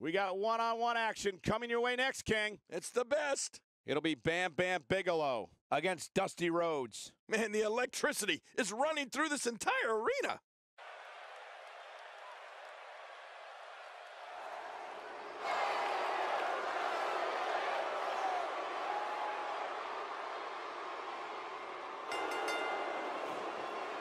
We got one-on-one action coming your way next, King. It's the best. It'll be Bam Bam Bigelow against Dusty Rhodes. Man, the electricity is running through this entire arena.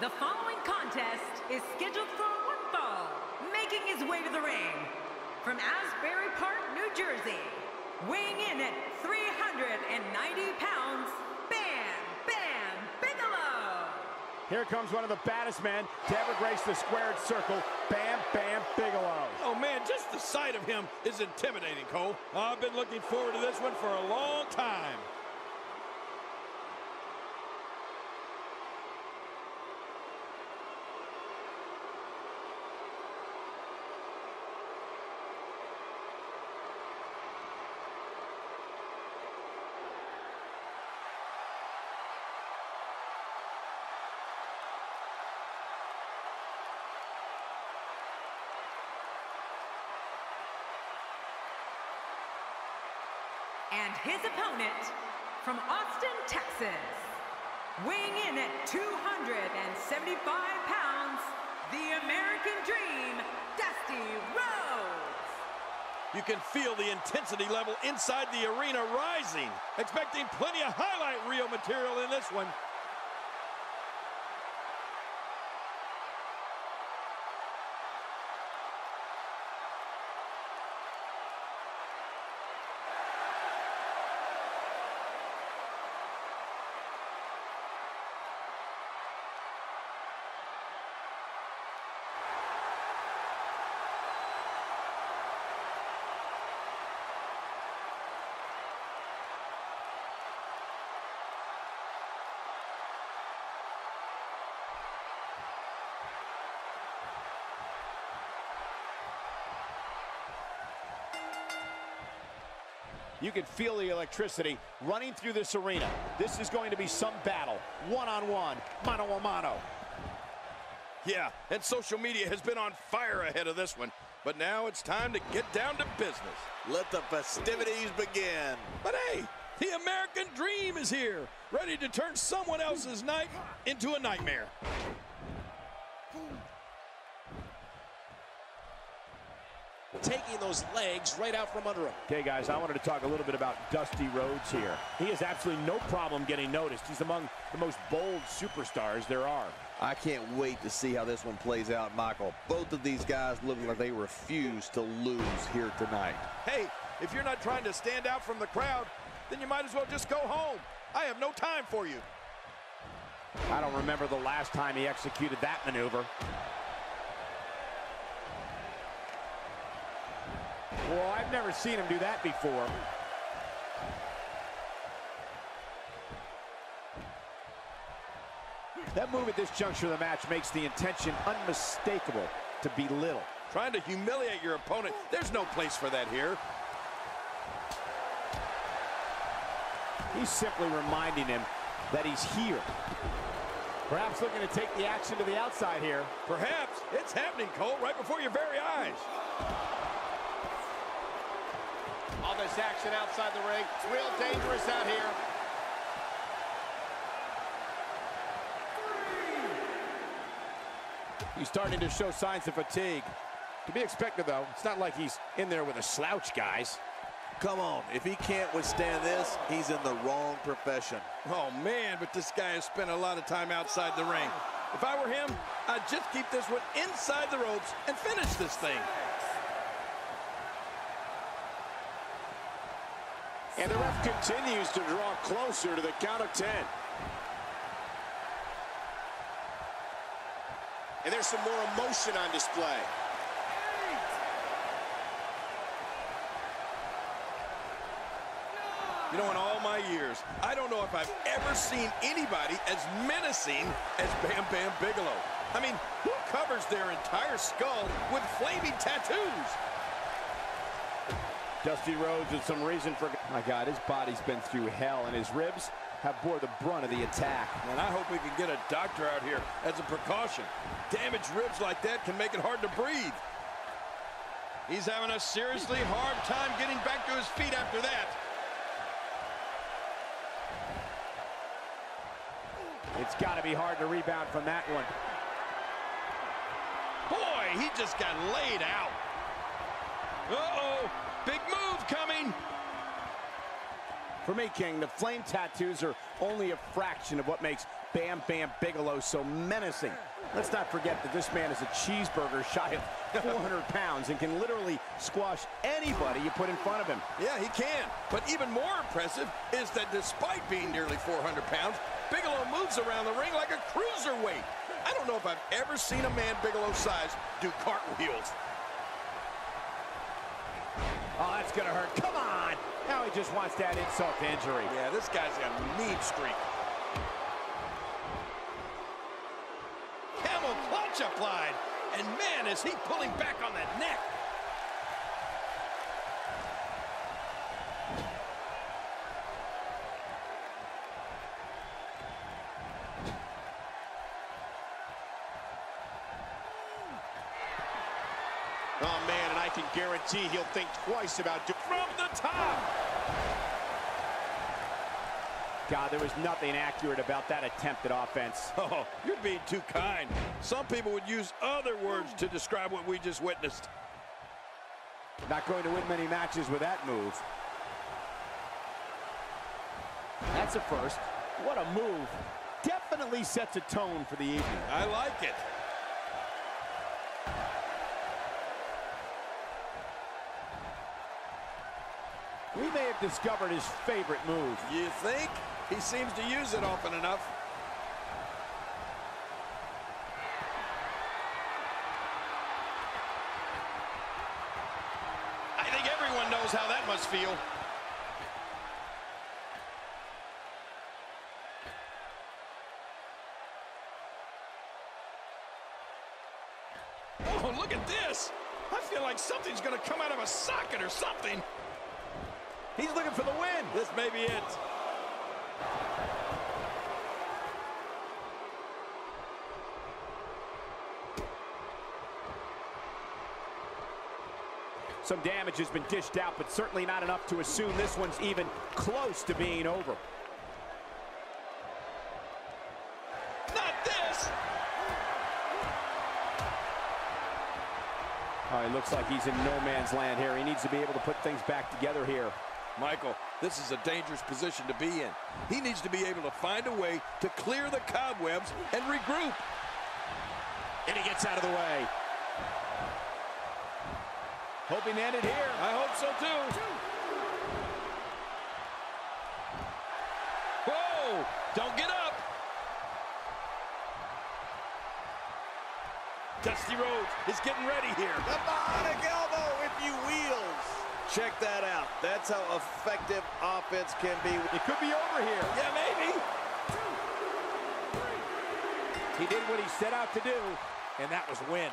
The following contest is scheduled for one fall, making his way to the ring from Asbury Park, New Jersey, weighing in at 390 pounds, Bam Bam Bigelow. Here comes one of the baddest men to ever grace the squared circle, Bam Bam Bigelow. Oh man, just the sight of him is intimidating, Cole. I've been looking forward to this one for a long time. And his opponent from Austin, Texas, weighing in at 275 pounds, the American Dream, Dusty Rhodes. You can feel the intensity level inside the arena rising. Expecting plenty of highlight reel material in this one. You can feel the electricity running through this arena. This is going to be some battle, one-on-one, mano-a-mano. Yeah, and social media has been on fire ahead of this one. But now it's time to get down to business. Let the festivities begin. But hey, the American Dream is here, ready to turn someone else's night into a nightmare. Those legs right out from under him. Okay, guys, I wanted to talk a little bit about Dusty Rhodes here. He has absolutely no problem getting noticed. He's among the most bold superstars there are. I can't wait to see how this one plays out, Michael. Both of these guys look like they refuse to lose here tonight. Hey, if you're not trying to stand out from the crowd, then you might as well just go home. I have no time for you. I don't remember the last time he executed that maneuver. Well, I've never seen him do that before. That move at this juncture of the match makes the intention unmistakable to belittle. Trying to humiliate your opponent, there's no place for that here. He's simply reminding him that he's here. Perhaps looking to take the action to the outside here. Perhaps. It's happening, Cole, right before your very eyes. All this action outside the ring. It's real dangerous out here. He's starting to show signs of fatigue. To be expected, though. It's not like he's in there with a slouch, guys. Come on, if he can't withstand this, he's in the wrong profession. Oh, man, but this guy has spent a lot of time outside the ring. If I were him, I'd just keep this one inside the ropes and finish this thing. And the ref continues to draw closer to the count of 10. And there's some more emotion on display. You know, in all my years, I don't know if I've ever seen anybody as menacing as Bam Bam Bigelow. I mean, who covers their entire skull with flaming tattoos? Dusty Rhodes with some reason for... My God, his body's been through hell, and his ribs have bore the brunt of the attack. And I hope we can get a doctor out here as a precaution. Damaged ribs like that can make it hard to breathe. He's having a seriously hard time getting back to his feet after that. It's got to be hard to rebound from that one. Boy, he just got laid out. Uh-oh, big move coming. For me, King, the flame tattoos are only a fraction of what makes Bam Bam Bigelow so menacing. Let's not forget that this man is a cheeseburger shy of 400 pounds and can literally squash anybody you put in front of him. Yeah, he can. But even more impressive is that despite being nearly 400 pounds, Bigelow moves around the ring like a cruiserweight. I don't know if I've ever seen a man Bigelow's size do cartwheels. Oh, that's going to hurt. Come on. Now he just wants that insult to injury. Yeah, this guy's got a mean streak. Camel clutch applied. And man, is he pulling back on that neck. Oh, man, and I can guarantee he'll think twice about doing From the top. God, there was nothing accurate about that attempt at offense. Oh, you're being too kind. Some people would use other words to describe what we just witnessed. Not going to win many matches with that move. That's a first. What a move. Definitely sets a tone for the evening. I like it. We may have discovered his favorite move. You think? He seems to use it often enough. I think everyone knows how that must feel. Oh, look at this. I feel like something's going to come out of a socket or something. He's looking for the win. This may be it. Some damage has been dished out, but certainly not enough to assume this one's even close to being over. Not this. Oh, he looks like he's in no man's land here. He needs to be able to put things back together here. Michael, this is a dangerous position to be in. He needs to be able to find a way to clear the cobwebs and regroup. And he gets out of the way. Hoping to end it here. I hope so too. Whoa! Don't get up. Dusty Rhodes is getting ready here. The bionic elbow, if you wheels. Check that out. That's how effective offense can be. It could be over here. Yeah, maybe. He did what he set out to do, and that was win.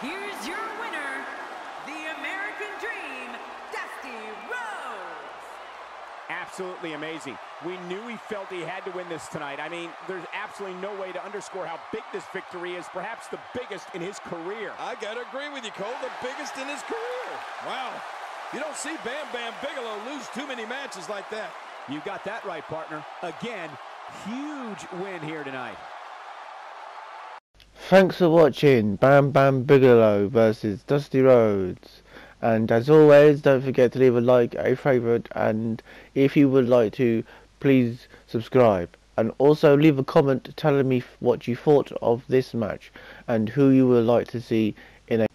Here's your winner, the American Dream, Dusty Rhodes. Absolutely amazing. We knew he felt he had to win this tonight. I mean, there's absolutely no way to underscore how big this victory is, perhaps the biggest in his career. I got to agree with you, Cole. The biggest in his career. Wow. You don't see Bam Bam Bigelow lose too many matches like that. You got that right, partner. Again, huge win here tonight. Thanks for watching Bam Bam Bigelow versus Dusty Rhodes. And as always, don't forget to leave a like, a favourite, and if you would like to, please subscribe. And also leave a comment telling me what you thought of this match and who you would like to see in a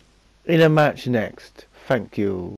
in a match next. Thank you.